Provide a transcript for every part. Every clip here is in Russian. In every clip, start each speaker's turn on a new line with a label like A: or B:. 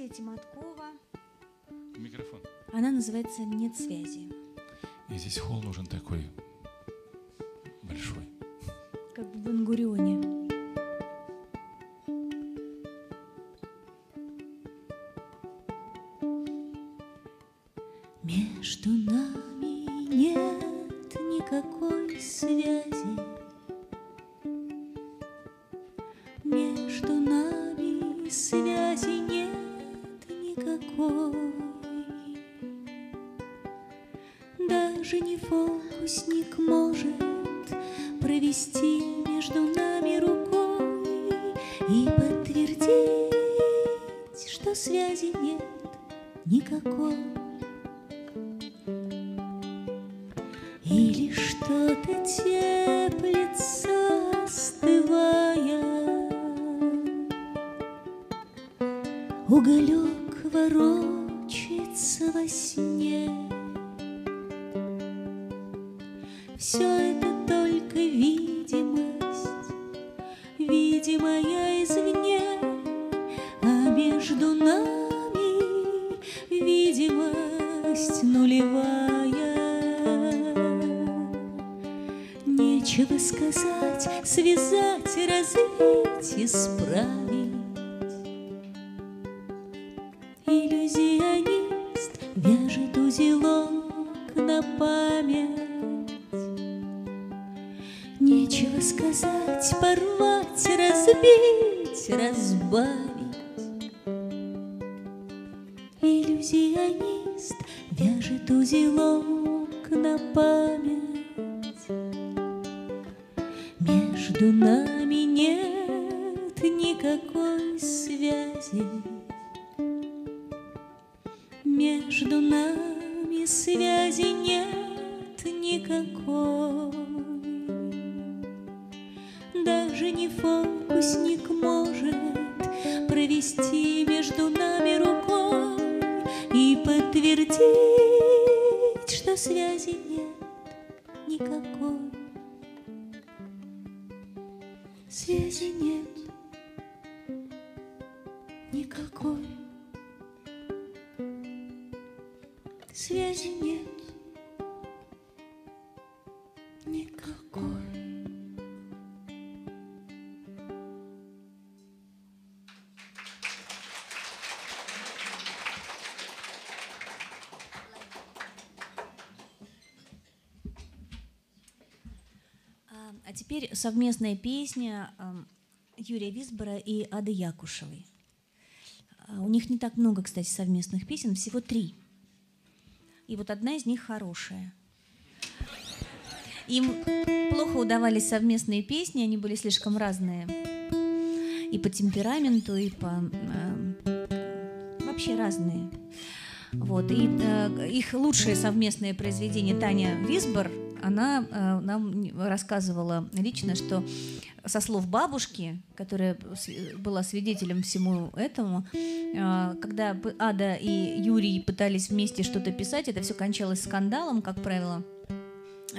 A: Катя Тиматкова.
B: Микрофон.
A: Она называется «Нет связи».
B: И здесь холл нужен такой большой.
A: Как в Бенгурионе. Между нами нет никакой связи. Между нами связи никакой. Даже не фокусник может провести между нами рукой и подтвердить, что связи нет никакой. Или что-то теплится, остывая. Уголек ворочается во сне. Все это только видимость, видимая извне, а между нами видимость нулевая. Нечего сказать, связать, развить, исправить. Иллюзионист вяжет узелок на память. Нечего сказать, порвать, разбить, разбавить. Иллюзионист вяжет узелок на память. Между нами связи нет никакой. Даже не фокусник может провести между нами рукой и подтвердить, что связи нет никакой. Связи нет совместная песня ам, Юрия Висбора и Ады Якушевой. А, У них не так много, кстати, совместных песен, всего три. И вот одна из них хорошая. Им плохо удавались совместные песни, они были слишком разные. И по темпераменту, и по... эм, вообще разные. Вот. И э, их лучшее совместное произведение Таня Висбор, она э, нам рассказывала лично, что со слов бабушки, которая была свидетелем всему этому, э, когда Ада и Юрий пытались вместе что-то писать, это все кончалось скандалом, как правило.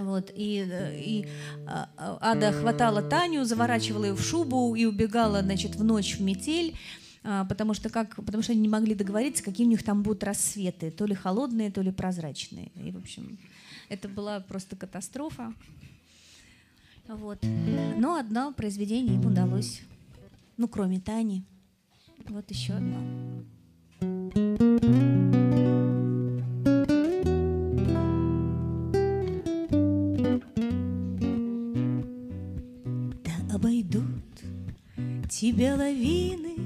A: Вот, и, э, и а, а, Ада хватала Таню, заворачивала ее в шубу и убегала, значит, в ночь в метель, а, потому что, как, потому что они не могли договориться, какие у них там будут рассветы, то ли холодные, то ли прозрачные. И, в общем, это была просто катастрофа. Вот. Но одно произведение им удалось, ну, кроме Тани. Вот еще одно. Да обойдут тебя лавины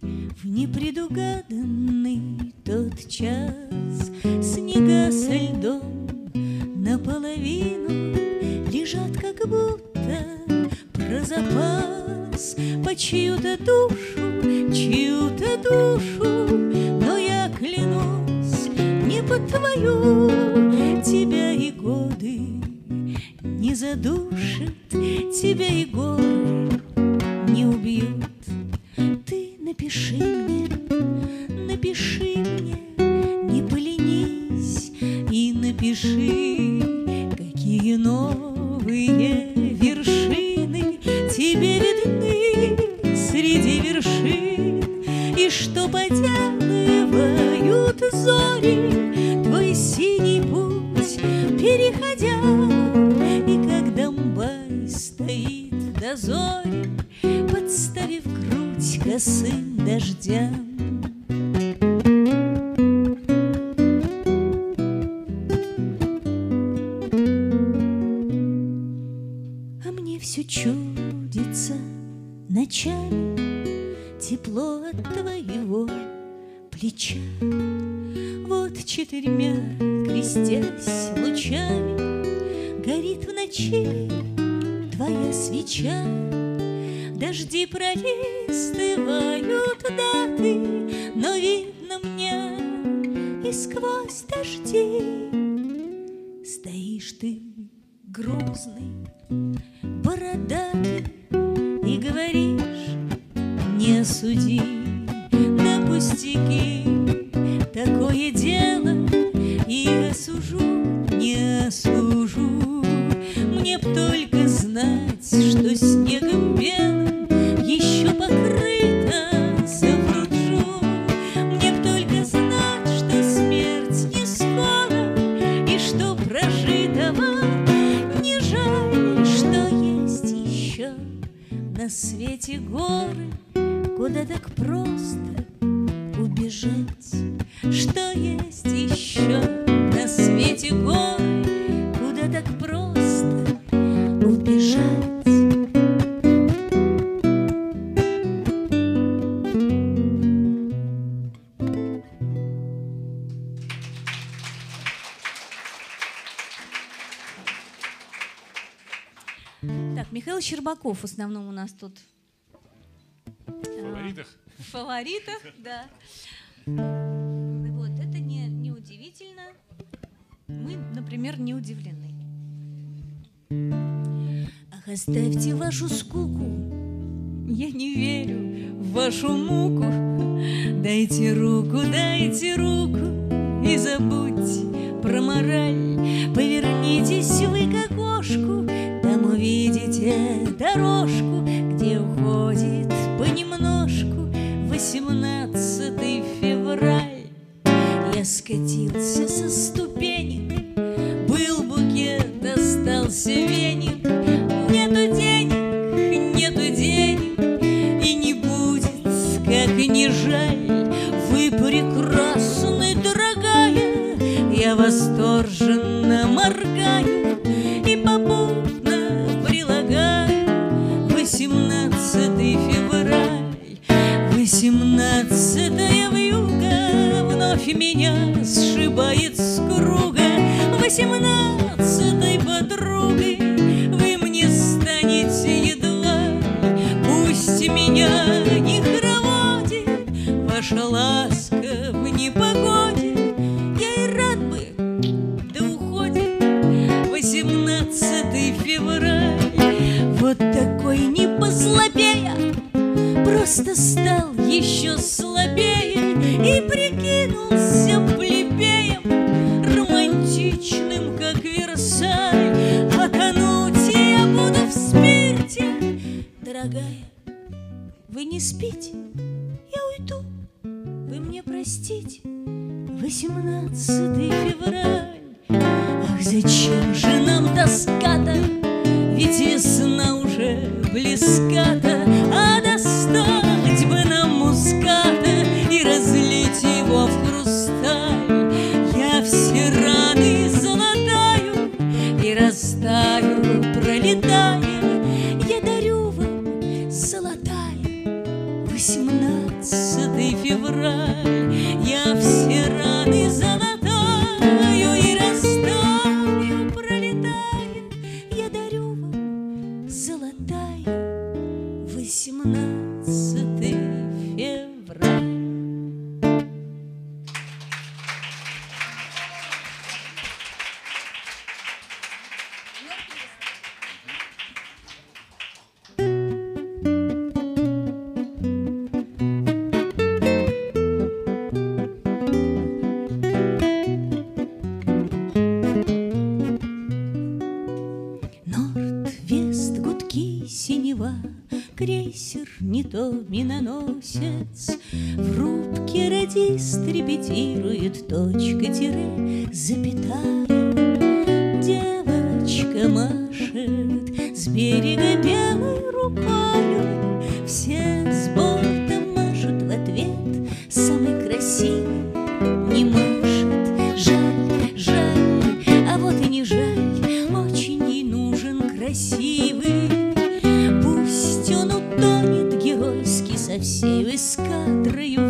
A: в непредугаданный тот час. Снега со льдом наполовину лежат как будто про запас по чью-то душу, чью-то душу, но я клянусь, не по твою тебя и годы не задушит, тебя и горы не убьют. Ты напиши
C: косым дождям. А свете горы Куда так просто убежать? Что есть еще на свете горы Куда так просто убежать? Михаил Щербаков в основном у нас тут
B: фаворитах.
C: фаворитах, да. Вот, это не, не удивительно. Мы, например, не удивлены. Ах, оставьте вашу скуку, я не верю в вашу муку. Дайте руку, дайте руку и забудьте про мораль. Восторженно моргаю и попутно прилагаю 18 февраль. 18 вьюга вновь меня сшибает с круга. 18 подругой 18 февраль. Вот такой не послабея, Просто стал еще слабее И прикинулся плебеем Романтичным, как Версаль. А тонуть я буду в спирте. Дорогая, вы не спите, я уйду. Вы мне простите. 18 февраль. Ах, зачем же нам тоска-то? Синева, Крейсер, не то миноносец. В рубке радист репетирует точка-тире, запятая. Девочка машет с берега белой рукою, Все всей эскадрою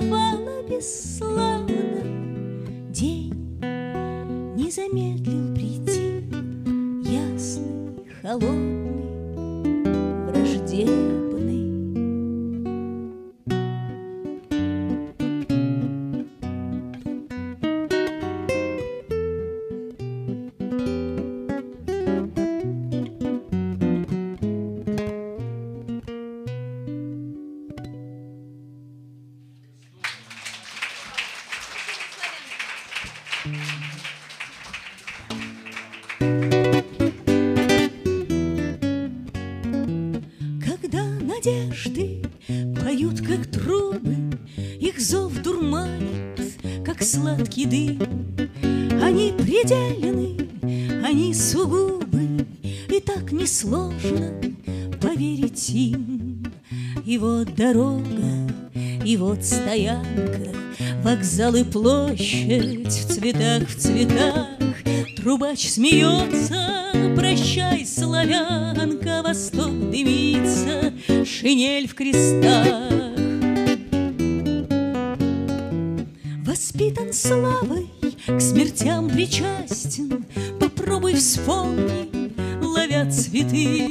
C: миновала бесславно, день не замедлил прийти, ясный, холодный, враждебный. Когда надежды поют, как трубы, Их зов дурманит, как сладкий дым. Они пределены, они сугубы, И так несложно поверить им. И вот дорога, и вот стоянка, Вокзал и площадь в цветах, в цветах. Трубач смеется, прощай, славянка, Восток дымится, шинель в крестах. Воспитан славой, к смертям причастен, Попробуй вспомни, ловя цветы,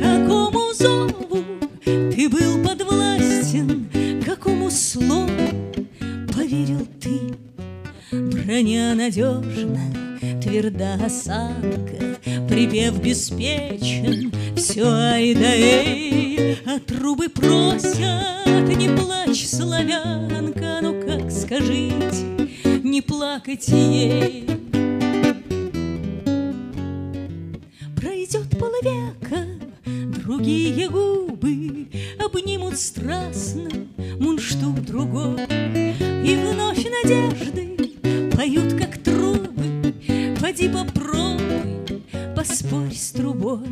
C: Какому зову Броня надежна, тверда осанка, Припев беспечен, все ай да эй, А трубы просят, не плачь, славянка, Ну как скажите, не плакать ей. Пройдет полвека, другие губы Обнимут страстно мунштук другой, И вновь надежды поют, как трубы. Поди попробуй, поспорь с трубой.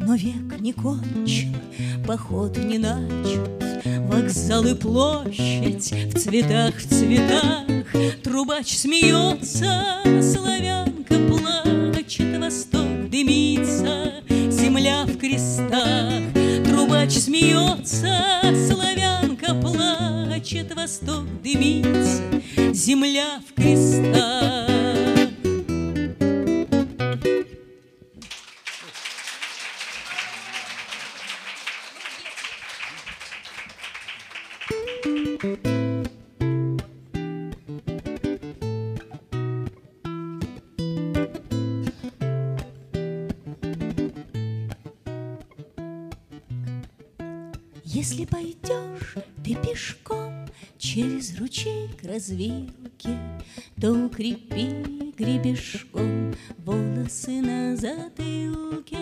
C: Но век не кончен, поход не начат, Вокзал и площадь в цветах, в цветах. Трубач смеется, славянка плачет, Восток дымится, земля в крестах. Трубач смеется, славянка плачет, Восток дымится, земля в крестах. Если пешком через ручей к развилке, То укрепи гребешком волосы на затылке.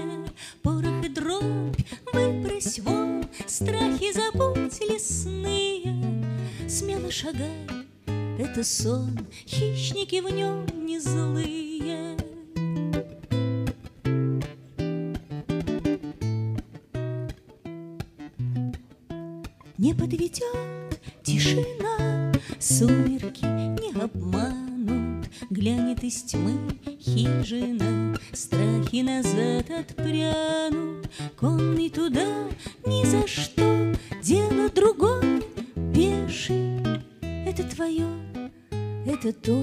C: Порох и дробь выбрось вон, страхи забудь лесные. Смело шагай, это сон, хищники в нем не злые. Не подведет тишина, сумерки не обманут, Глянет из тьмы хижина, страхи назад отпрянут, Конный туда ни за что, дело другое, пеший. Это твое, это то,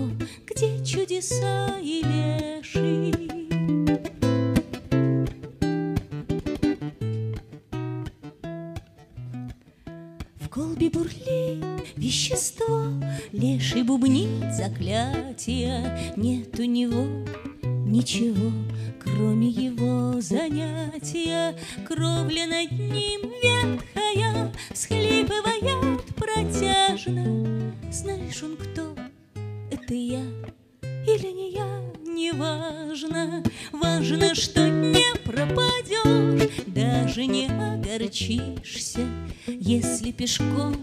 C: пешком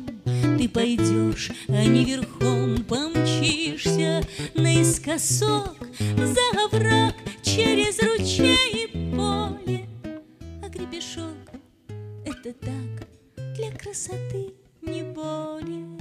C: ты пойдешь, а не верхом помчишься наискосок за овраг через ручей и поле. А гребешок — это так, для красоты не более.